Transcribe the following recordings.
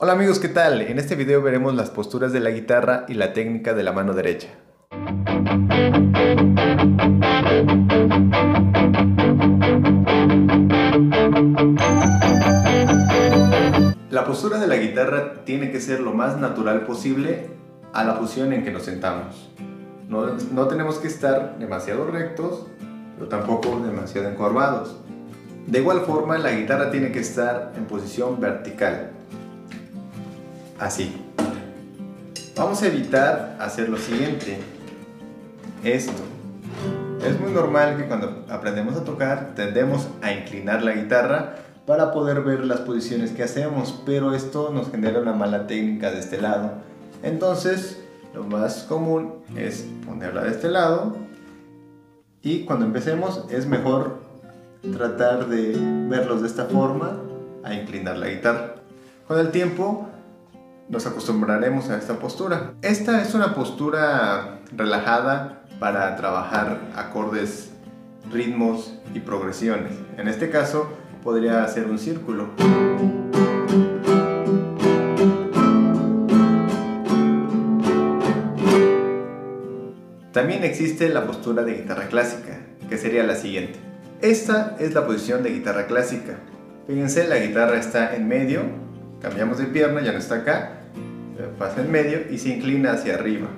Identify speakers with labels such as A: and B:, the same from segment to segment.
A: Hola amigos, ¿qué tal? En este video veremos las posturas de la guitarra y la técnica de la mano derecha. La postura de la guitarra tiene que ser lo más natural posible a la posición en que nos sentamos. No, no tenemos que estar demasiado rectos, pero tampoco demasiado encorvados. De igual forma, la guitarra tiene que estar en posición vertical. Así. Vamos a evitar hacer lo siguiente. Esto. Es muy normal que cuando aprendemos a tocar tendemos a inclinar la guitarra para poder ver las posiciones que hacemos, pero esto nos genera una mala técnica de este lado. Entonces, lo más común es ponerla de este lado y cuando empecemos es mejor tratar de verlos de esta forma a inclinar la guitarra. Con el tiempo nos acostumbraremos a esta postura. Esta es una postura relajada para trabajar acordes, ritmos y progresiones. En este caso podría ser un círculo. También existe la postura de guitarra clásica, que sería la siguiente. Esta es la posición de guitarra clásica. Fíjense, la guitarra está en medio, cambiamos de pierna, ya no está acá, pasa en medio y se inclina hacia arriba.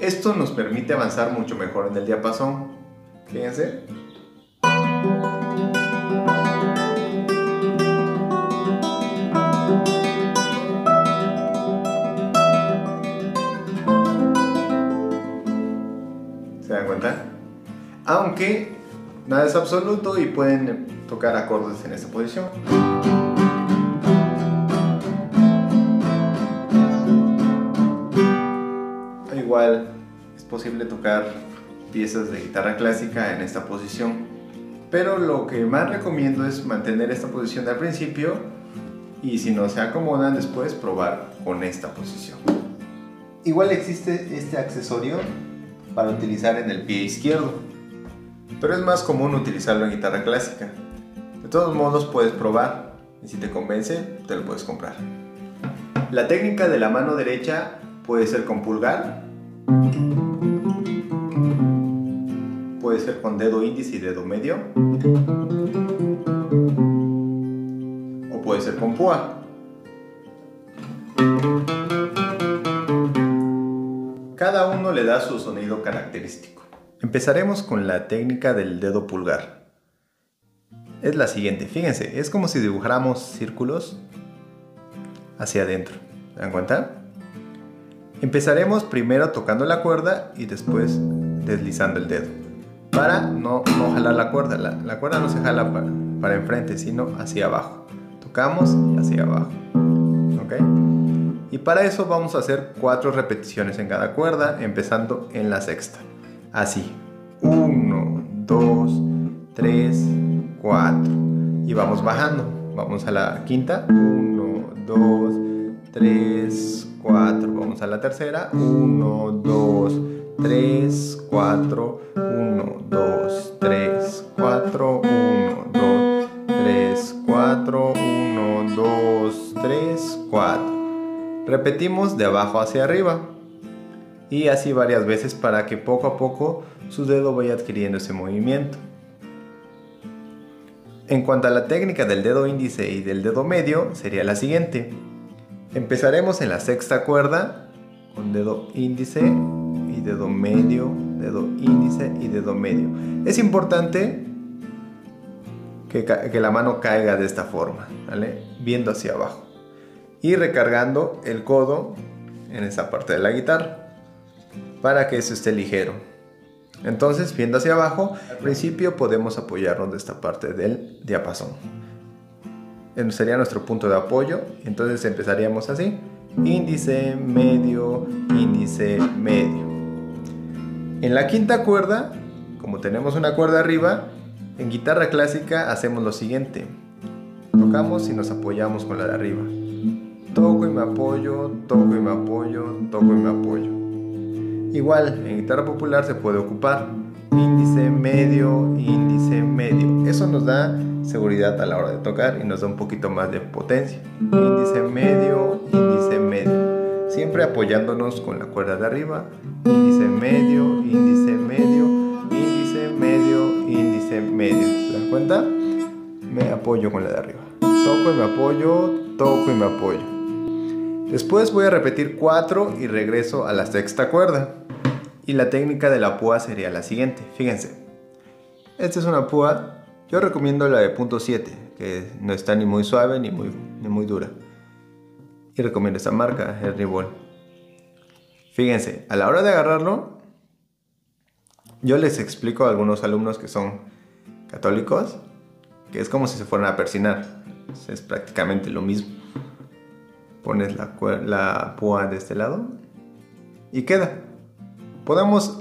A: Esto nos permite avanzar mucho mejor en el diapasón. Fíjense. ¿Se dan cuenta? Aunque nada es absoluto y pueden tocar acordes en esta posición. Es posible tocar piezas de guitarra clásica en esta posición. Pero lo que más recomiendo es mantener esta posición al principio y si no se acomodan después probar con esta posición. Igual existe este accesorio para utilizar en el pie izquierdo, pero es más común utilizarlo en guitarra clásica. De todos modos puedes probar y si te convence te lo puedes comprar. La técnica de la mano derecha puede ser con pulgar, puede ser con dedo índice y dedo medio, o puede ser con púa. Cada uno le da su sonido característico. Empezaremos con la técnica del dedo pulgar. Es la siguiente, fíjense, es como si dibujáramos círculos hacia adentro. ¿Se dan cuenta? Empezaremos primero tocando la cuerda y después deslizando el dedo. Para no, no jalar la cuerda, la, cuerda no se jala para, para, enfrente, sino hacia abajo. Tocamos hacia abajo. ¿Ok? Y para eso vamos a hacer cuatro repeticiones en cada cuerda, empezando en la sexta. Así. 1, 2, 3, 4. Y vamos bajando. Vamos a la quinta. 1, 2, 3, 4. Vamos a la tercera. 1, 2, 3, 4. 1, 2, 3, 4. 1, 2, 3, 4. 1, 2, 3, 4. Repetimos de abajo hacia arriba. Y así varias veces para que poco a poco su dedo vaya adquiriendo ese movimiento. En cuanto a la técnica del dedo índice y del dedo medio, sería la siguiente. Empezaremos en la sexta cuerda con dedo índice y dedo medio, dedo índice y dedo medio. Es importante que, la mano caiga de esta forma, ¿vale? viendo hacia abajo. Y recargando el codo en esa parte de la guitarra para que eso esté ligero. Entonces, viendo hacia abajo, al principio podemos apoyarnos de esta parte del diapasón. Sería nuestro punto de apoyo. Entonces empezaríamos así. Índice, medio, índice, medio. En la quinta cuerda, como tenemos una cuerda arriba, en guitarra clásica hacemos lo siguiente. Tocamos y nos apoyamos con la de arriba. Toco y me apoyo, toco y me apoyo, toco y me apoyo. Igual, en guitarra popular se puede ocupar índice, medio, índice, medio. Eso nos da seguridad a la hora de tocar y nos da un poquito más de potencia. Índice, medio, siempre apoyándonos con la cuerda de arriba, índice medio, índice medio, índice medio, índice medio. ¿Se dan cuenta? Me apoyo con la de arriba. Toco y me apoyo, toco y me apoyo. Después voy a repetir 4 y regreso a la sexta cuerda. Y la técnica de la púa sería la siguiente. Fíjense. Esta es una púa. Yo recomiendo la de punto 7, que no está ni muy suave ni muy, ni muy dura. Y recomiendo esta marca, el Ribol. Fíjense, a la hora de agarrarlo, yo les explico a algunos alumnos que son católicos que es como si se fueran a persinar. Es prácticamente lo mismo. Pones la, la púa de este lado y queda. Podemos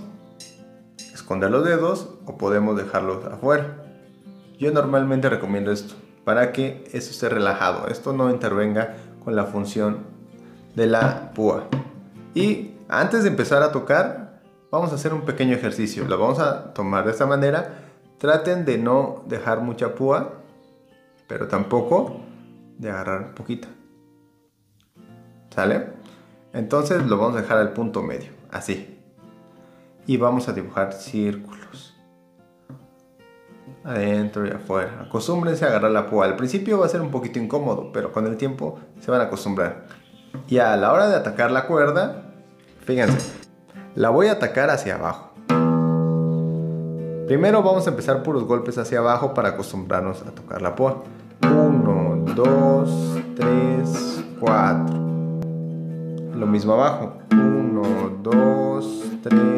A: esconder los dedos o podemos dejarlos afuera. Yo normalmente recomiendo esto para que eso esté relajado. Esto no intervenga con la función de la púa. Y antes de empezar a tocar, vamos a hacer un pequeño ejercicio. Lo vamos a tomar de esta manera Traten de no dejar mucha púa, pero tampoco de agarrar poquita. ¿Sale? Entonces lo vamos a dejar al punto medio, así. Y vamos a dibujar círculos. Adentro y afuera. Acostúmbrense a agarrar la púa. Al principio va a ser un poquito incómodo, pero con el tiempo se van a acostumbrar. Y a la hora de atacar la cuerda, fíjense, la voy a atacar hacia abajo. Primero vamos a empezar por los golpes hacia abajo para acostumbrarnos a tocar la púa. 1, 2, 3, 4. Lo mismo abajo. 1, 2, 3, 4.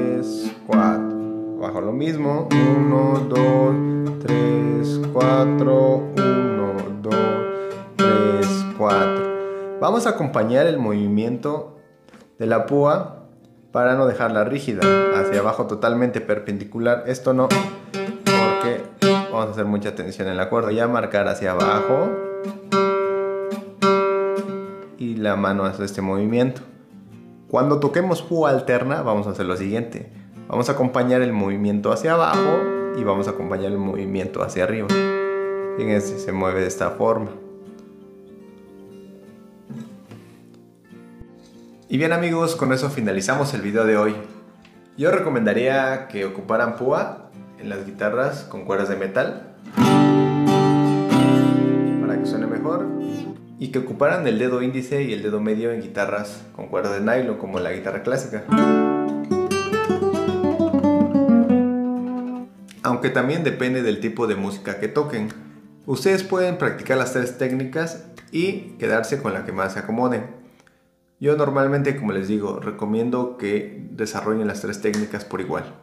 A: Abajo lo mismo. 1, 2, 3, 4. 1, 2, 3, 4. Vamos a acompañar el movimiento de la púa para no dejarla rígida, hacia abajo totalmente perpendicular. Esto no, porque vamos a hacer mucha tensión en la cuerda. Ya marcar hacia abajo y la mano hace este movimiento. Cuando toquemos púa alterna, vamos a hacer lo siguiente. Vamos a acompañar el movimiento hacia abajo y vamos a acompañar el movimiento hacia arriba. Fíjense, se mueve de esta forma. Y bien amigos, con eso finalizamos el video de hoy. Yo recomendaría que ocuparan púa en las guitarras con cuerdas de metal para que suene mejor y que ocuparan el dedo índice y el dedo medio en guitarras con cuerdas de nylon como la guitarra clásica. Aunque también depende del tipo de música que toquen. Ustedes pueden practicar las tres técnicas y quedarse con la que más se acomode. Yo normalmente, como les digo, recomiendo que desarrollen las tres técnicas por igual.